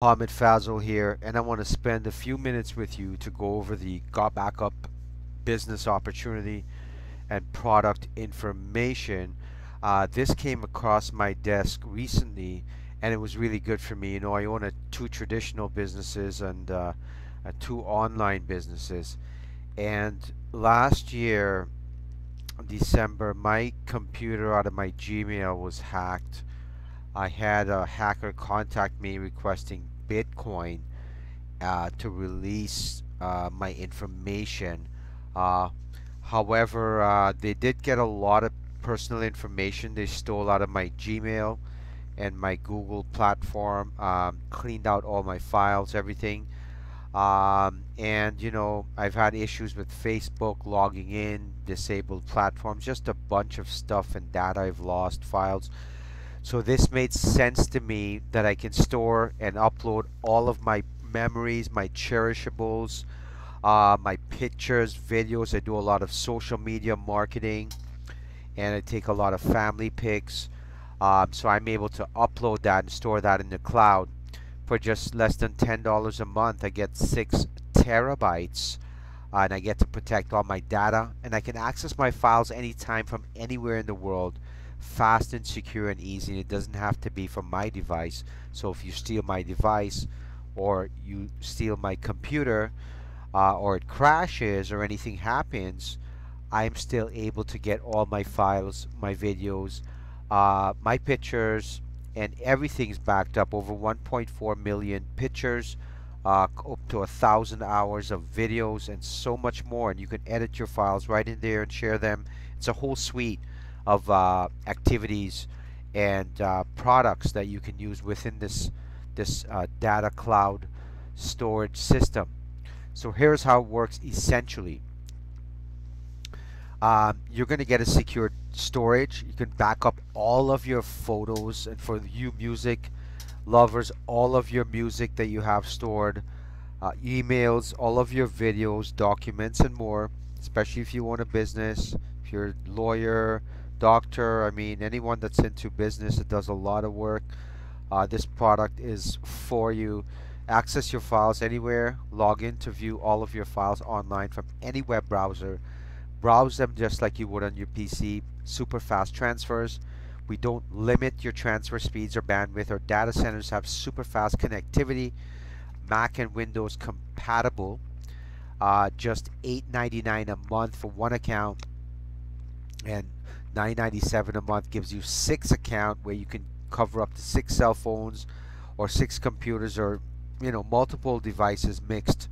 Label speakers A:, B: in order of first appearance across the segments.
A: Mohamed Fazal here, and I want to spend a few minutes with you to go over the Got Backup business opportunity and product information. Uh, this came across my desk recently, and it was really good for me. You know, I own a, two traditional businesses and uh, two online businesses, and last year, December, my computer out of my Gmail was hacked I had a hacker contact me requesting Bitcoin uh, to release uh, my information. Uh, however, uh, they did get a lot of personal information. They stole out of my Gmail and my Google platform, um, cleaned out all my files, everything. Um, and you know, I've had issues with Facebook logging in, disabled platforms, just a bunch of stuff and data I've lost, files. So this made sense to me that I can store and upload all of my memories, my cherishables, uh, my pictures, videos. I do a lot of social media marketing and I take a lot of family pics. Um, so I'm able to upload that and store that in the cloud for just less than $10 a month. I get six terabytes uh, and I get to protect all my data and I can access my files anytime from anywhere in the world fast and secure and easy it doesn't have to be from my device. So if you steal my device or you steal my computer uh, or it crashes or anything happens I'm still able to get all my files my videos uh, my pictures and everything's backed up. Over 1.4 million pictures uh, up to a thousand hours of videos and so much more. And you can edit your files right in there and share them. It's a whole suite of uh, activities and uh, products that you can use within this this uh, data cloud storage system. So here's how it works essentially. Um, you're going to get a secured storage. You can back up all of your photos and for you music lovers, all of your music that you have stored, uh, emails, all of your videos, documents, and more. Especially if you own a business, if you're a lawyer, doctor, I mean anyone that's into business that does a lot of work. Uh, this product is for you. Access your files anywhere. Log in to view all of your files online from any web browser. Browse them just like you would on your PC. Super fast transfers. We don't limit your transfer speeds or bandwidth. Our data centers have super fast connectivity. Mac and Windows compatible. Uh, just $8.99 a month for one account and 997 a month gives you six account where you can cover up to six cell phones or six computers or you know multiple devices mixed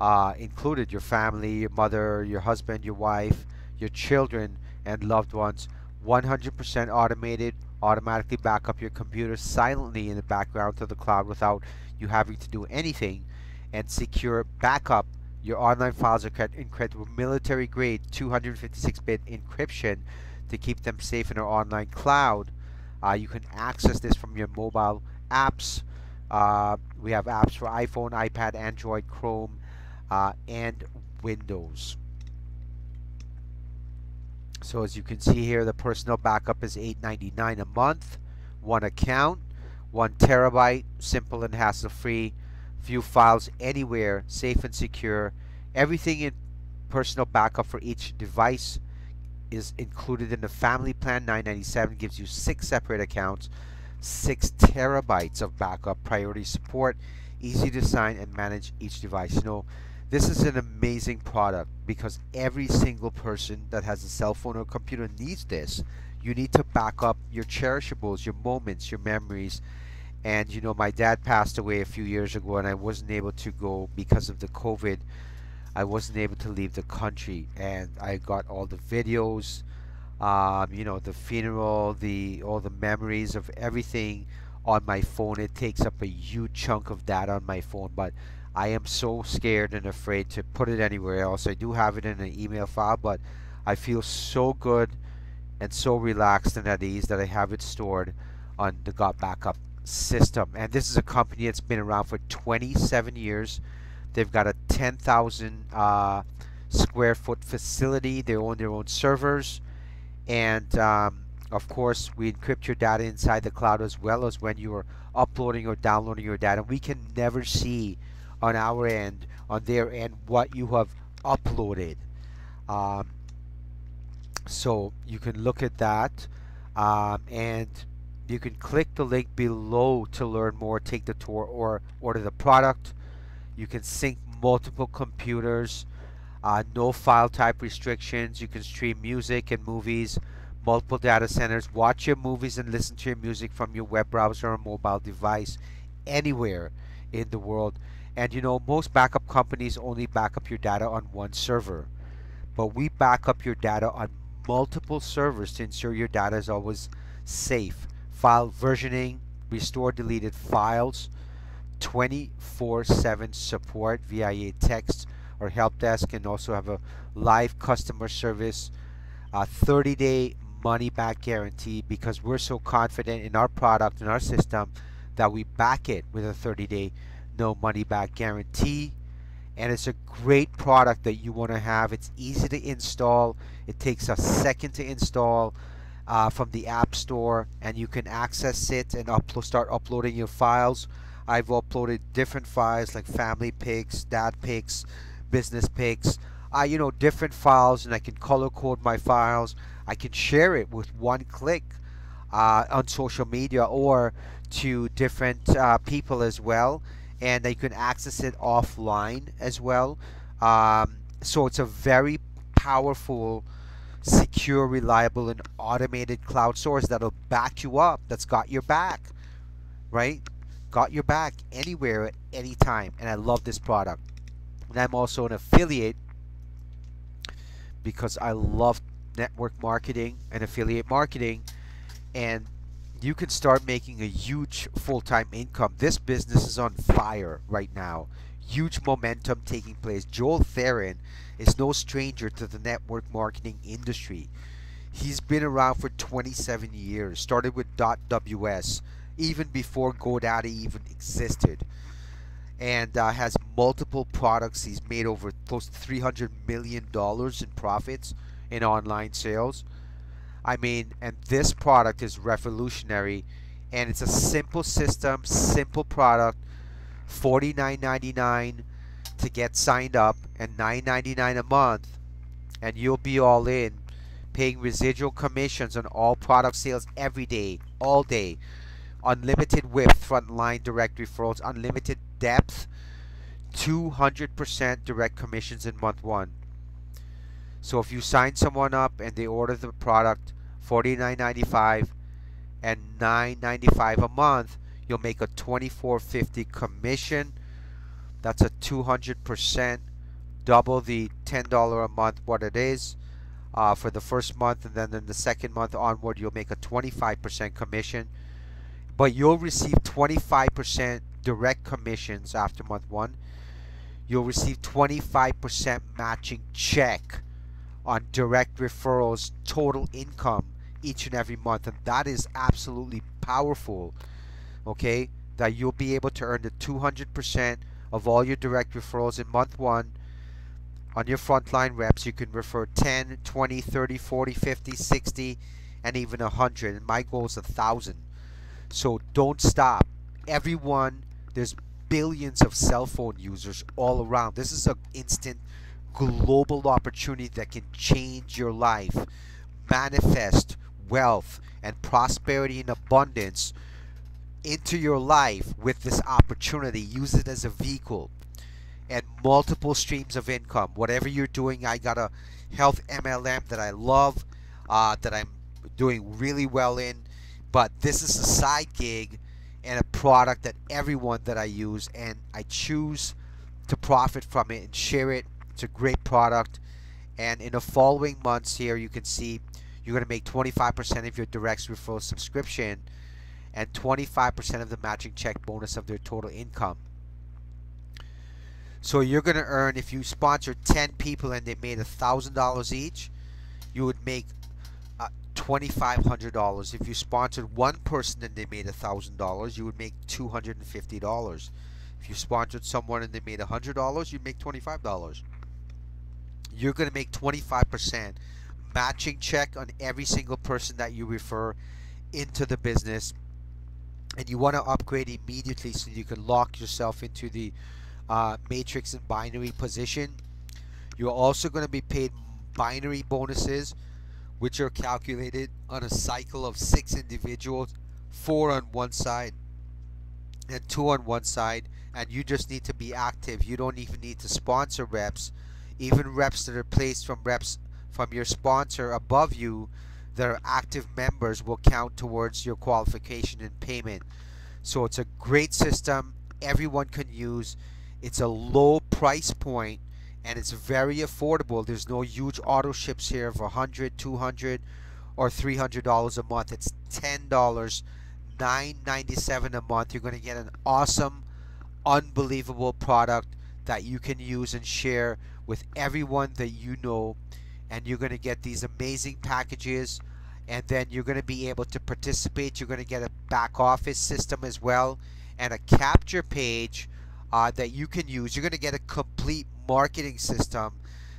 A: uh, included your family your mother your husband your wife your children and loved ones. 100% automated automatically back up your computer silently in the background to the cloud without you having to do anything and secure backup. Your online files are encrypted with military grade 256-bit encryption to keep them safe in our online cloud. Uh, you can access this from your mobile apps. Uh, we have apps for iPhone, iPad, Android, Chrome, uh, and Windows. So as you can see here, the personal backup is $8.99 a month, one account, one terabyte, simple and hassle-free. View files anywhere, safe and secure. Everything in personal backup for each device is included in the family plan 997 gives you six separate accounts six terabytes of backup priority support easy to sign and manage each device. You know this is an amazing product because every single person that has a cell phone or computer needs this. You need to back up your cherishables your moments your memories. And you know my dad passed away a few years ago and I wasn't able to go because of the COVID I wasn't able to leave the country and I got all the videos um, you know the funeral the all the memories of everything on my phone. It takes up a huge chunk of data on my phone but I am so scared and afraid to put it anywhere else. I do have it in an email file but I feel so good and so relaxed and at ease that I have it stored on the Got Backup system. And this is a company that's been around for 27 years They've got a 10,000 uh, square foot facility. They own their own servers and um, Of course, we encrypt your data inside the cloud as well as when you are uploading or downloading your data. We can never see on our end, on their end, what you have uploaded. Um, so you can look at that um, and you can click the link below to learn more, take the tour, or order the product. You can sync multiple computers, uh, no file type restrictions. You can stream music and movies, multiple data centers, watch your movies and listen to your music from your web browser or mobile device anywhere in the world. And you know, most backup companies only back up your data on one server, but we back up your data on multiple servers to ensure your data is always safe. File versioning, restore deleted files, 24-7 support via text or help desk and also have a live customer service, 30-day money back guarantee because we're so confident in our product and our system that we back it with a 30-day no money back guarantee and it's a great product that you want to have. It's easy to install. It takes a second to install uh, from the App Store, and you can access it and upload, start uploading your files. I've uploaded different files like family pics, dad pics, business pics, I, you know, different files, and I can color code my files. I can share it with one click uh, on social media or to different uh, people as well and you can access it offline as well. Um, so it's a very powerful, secure, reliable, and automated cloud source that'll back you up. That's got your back, right? Got your back anywhere at any time. And I love this product. And I'm also an affiliate because I love network marketing and affiliate marketing. And you can start making a huge full-time income. This business is on fire right now. Huge momentum taking place. Joel Therien is no stranger to the network marketing industry. He's been around for 27 years, started with .ws, even before GoDaddy even existed, and uh, has multiple products. He's made over close to $300 million in profits in online sales I mean, and this product is revolutionary and it's a simple system, simple product, $49.99 to get signed up and $9.99 a month and you'll be all in paying residual commissions on all product sales every day, all day. Unlimited width frontline direct referrals, unlimited depth, 200% direct commissions in month one. So if you sign someone up and they order the product $49.95 and $9.95 a month, you'll make a $24.50 commission. That's a 200% double the $10 a month what it is uh, for the first month and then in the second month onward you'll make a 25% commission but you'll receive 25% direct commissions after month one. You'll receive 25% matching check on direct referrals total income each and every month and that is absolutely powerful okay? That you'll be able to earn the 200% of all your direct referrals in month one. On your frontline reps you can refer 10 20 30 40 50 60 and even 100 and my goal is a thousand so don't stop everyone there's billions of cell phone users all around this is an instant global opportunity that can change your life manifest wealth and prosperity and abundance into your life with this opportunity. Use it as a vehicle and multiple streams of income. Whatever you're doing, I got a health MLM that I love, uh, that I'm doing really well in. But this is a side gig and a product that everyone that I use, and I choose to profit from it and share it. It's a great product. And in the following months here, you can see you're going to make 25% of your direct referral subscription and 25% of the matching check bonus of their total income. So you're going to earn, if you sponsor 10 people and they made $1,000 each, you would make $2,500. If you sponsored one person and they made $1,000, you would make $250. If you sponsored someone and they made $100, you'd make $25. You're going to make 25% matching check on every single person that you refer into the business and you want to upgrade immediately so you can lock yourself into the uh, matrix and binary position you're also going to be paid binary bonuses which are calculated on a cycle of six individuals four on one side and two on one side and you just need to be active. You don't even need to sponsor reps. Even reps that are placed from reps from your sponsor above you that are active members will count towards your qualification and payment. So it's a great system. Everyone can use. It's a low price point and it's very affordable. There's no huge auto ships here of 100 200 or $300 a month. It's $10 997 a month. You're going to get an awesome unbelievable product that you can use and share with everyone that you know and you're going to get these amazing packages and then you're going to be able to participate. You're going to get a back office system as well and a capture page uh, that you can use. You're going to get a complete marketing system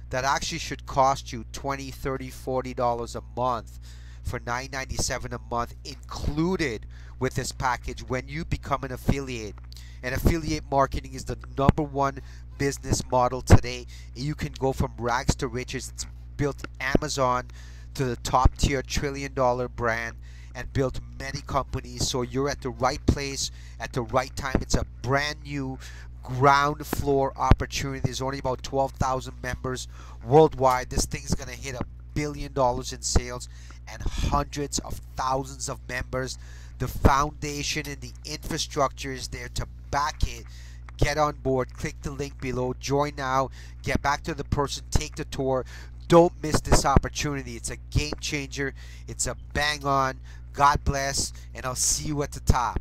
A: that actually should cost you 20 30 40 dollars a month for 9.97 a month included with this package when you become an affiliate. And affiliate marketing is the number one business model today. You can go from rags to riches. It's built Amazon to the top tier trillion dollar brand and built many companies. So you're at the right place at the right time. It's a brand new ground floor opportunity. There's only about 12,000 members worldwide. This thing's going to hit a billion dollars in sales and hundreds of thousands of members. The foundation and the infrastructure is there to back it. Get on board. Click the link below. Join now. Get back to the person. Take the tour. Don't miss this opportunity. It's a game changer. It's a bang on. God bless. And I'll see you at the top.